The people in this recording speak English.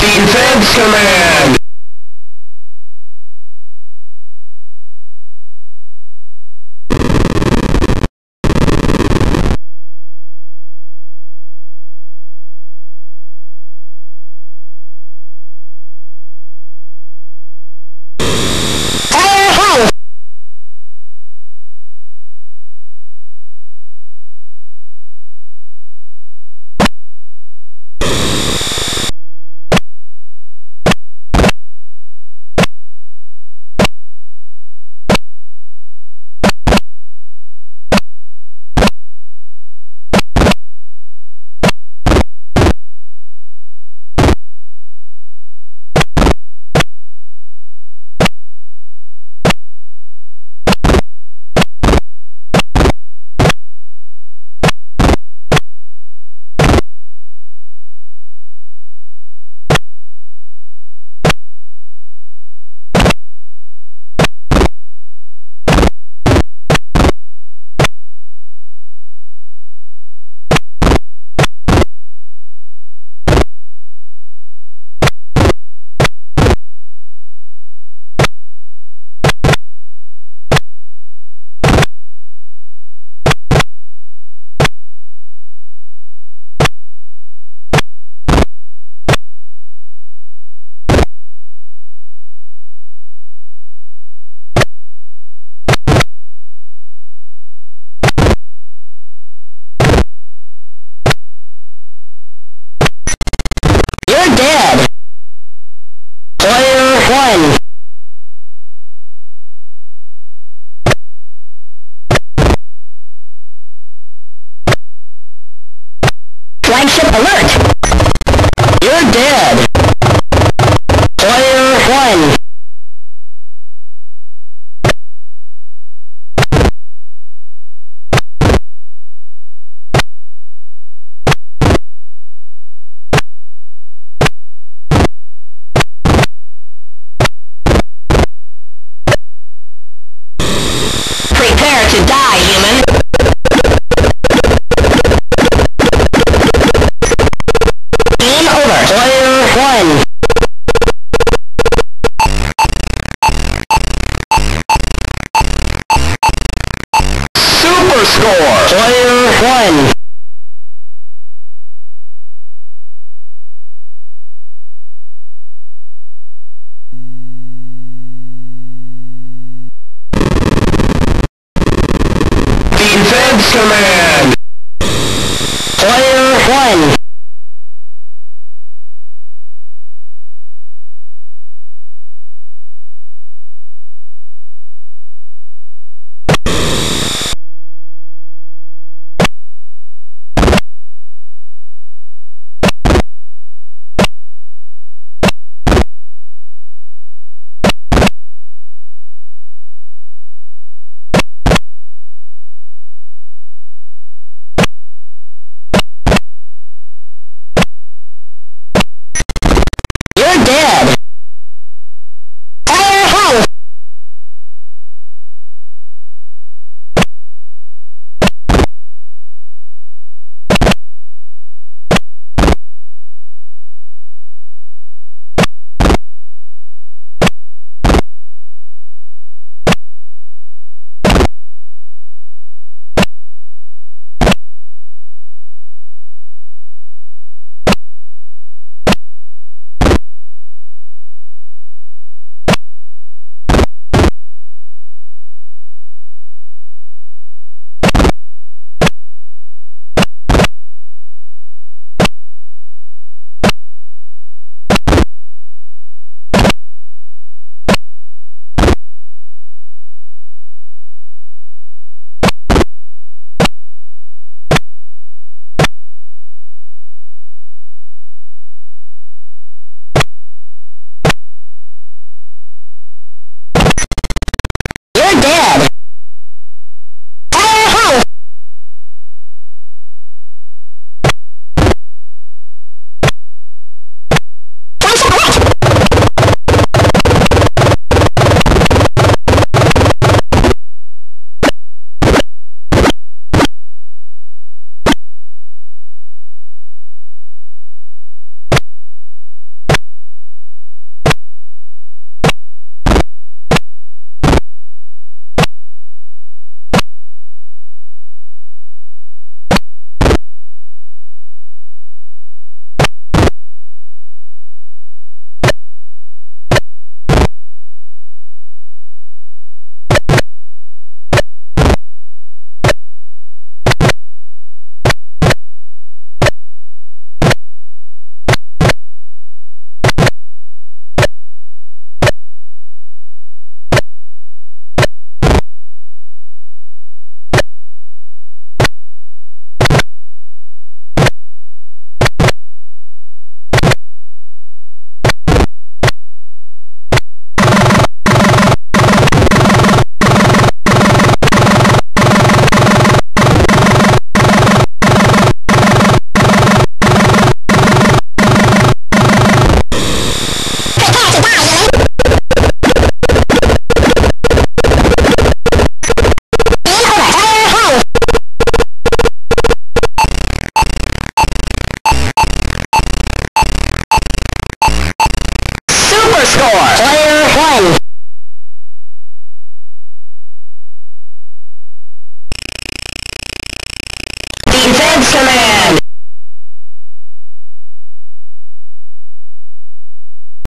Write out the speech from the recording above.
Defense Command! Flagship alert! You're dead! One!